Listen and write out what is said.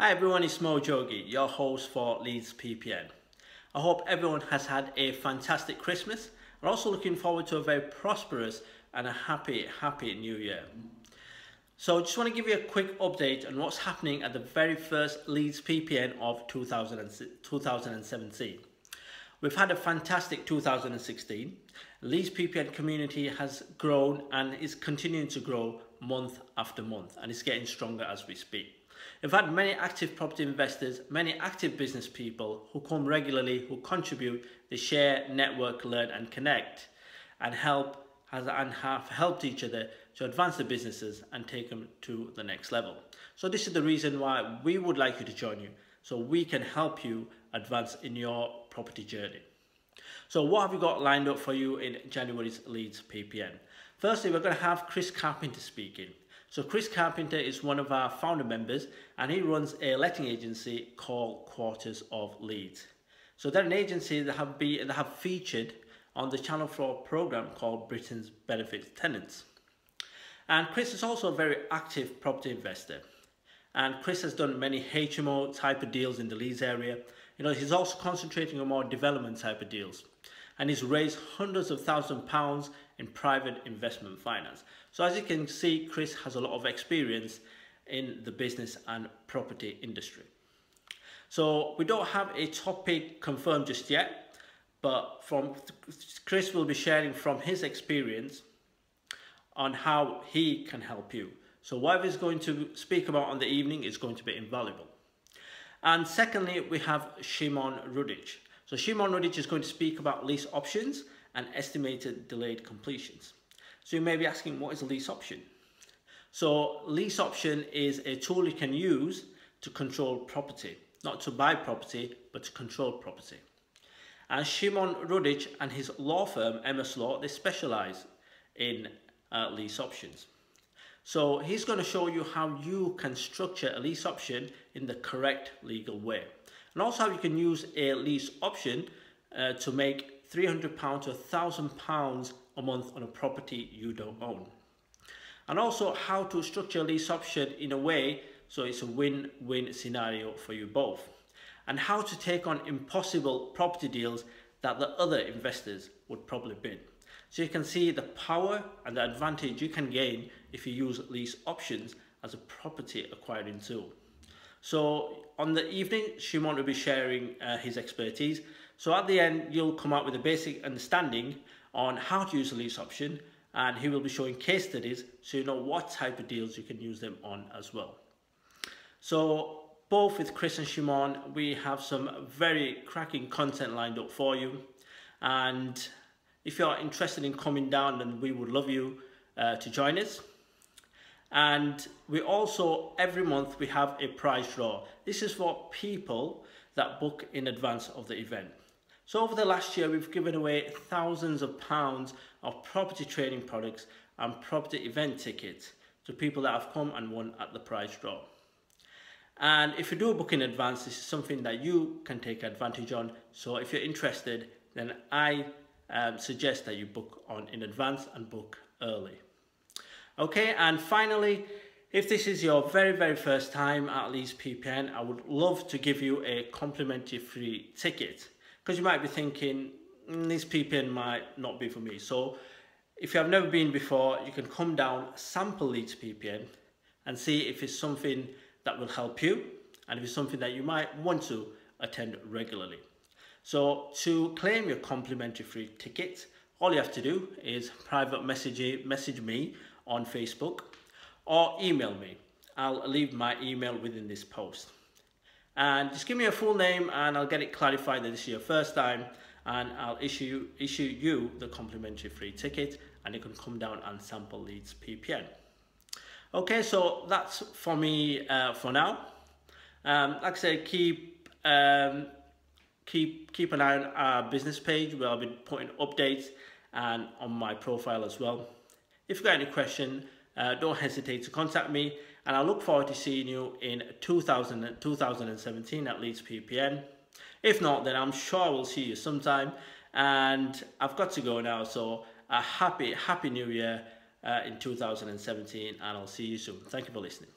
Hi everyone, it's Mo Jogee, your host for Leeds PPN. I hope everyone has had a fantastic Christmas and also looking forward to a very prosperous and a happy, happy new year. So just want to give you a quick update on what's happening at the very first Leeds PPN of 2017. We've had a fantastic 2016. Leeds PPN community has grown and is continuing to grow month after month and it's getting stronger as we speak. We've had many active property investors, many active business people who come regularly, who contribute, they share, network, learn and connect and help and have helped each other to advance the businesses and take them to the next level. So this is the reason why we would like you to join you so we can help you advance in your property journey. So what have we got lined up for you in January's Leeds PPN? Firstly, we're going to have Chris Carpenter speaking. So Chris Carpenter is one of our founder members and he runs a letting agency called Quarters of Leeds. So they're an agency that have, be, that have featured on the Channel 4 program called Britain's Benefit Tenants. And Chris is also a very active property investor. And Chris has done many HMO type of deals in the Leeds area. You know, he's also concentrating on more development type of deals. And he's raised hundreds of thousand pounds in private investment finance. So as you can see, Chris has a lot of experience in the business and property industry. So we don't have a topic confirmed just yet, but from Chris will be sharing from his experience on how he can help you. So whatever he's going to speak about on the evening is going to be invaluable. And secondly, we have Shimon Rudic. So Shimon Rudich is going to speak about lease options and estimated delayed completions. So you may be asking, what is a lease option? So lease option is a tool you can use to control property, not to buy property, but to control property. And Shimon Rudich and his law firm, MS Law, they specialize in uh, lease options. So he's going to show you how you can structure a lease option in the correct legal way. And also how you can use a lease option uh, to make £300 to £1,000 a month on a property you don't own. And also how to structure a lease option in a way so it's a win-win scenario for you both. And how to take on impossible property deals that the other investors would probably bid. So you can see the power and the advantage you can gain if you use lease options as a property acquiring tool. So on the evening, Shimon will be sharing uh, his expertise. So at the end, you'll come out with a basic understanding on how to use a lease option and he will be showing case studies so you know what type of deals you can use them on as well. So both with Chris and Shimon, we have some very cracking content lined up for you. And if you are interested in coming down, then we would love you uh, to join us. And we also, every month, we have a prize draw. This is for people that book in advance of the event. So over the last year, we've given away thousands of pounds of property trading products and property event tickets to people that have come and won at the prize draw. And if you do book in advance, this is something that you can take advantage on. So if you're interested, then I um, suggest that you book on in advance and book early. Okay, and finally, if this is your very, very first time at Leeds PPN, I would love to give you a complimentary free ticket because you might be thinking, mm, Leeds PPN might not be for me. So if you have never been before, you can come down, sample Leeds PPN and see if it's something that will help you and if it's something that you might want to attend regularly. So to claim your complimentary free ticket, all you have to do is private message, message me on Facebook or email me. I'll leave my email within this post. And just give me a full name and I'll get it clarified that this is your first time and I'll issue, issue you the complimentary free ticket and you can come down and sample Leeds PPN. Okay, so that's for me uh, for now. Um, like I said, keep um, keep keep an eye on our business page where I'll be putting updates and on my profile as well. If you've got any question, uh, don't hesitate to contact me and I look forward to seeing you in 2000, 2017 at Leeds PPN. If not, then I'm sure I will see you sometime and I've got to go now, so a happy, happy new year uh, in 2017 and I'll see you soon. Thank you for listening.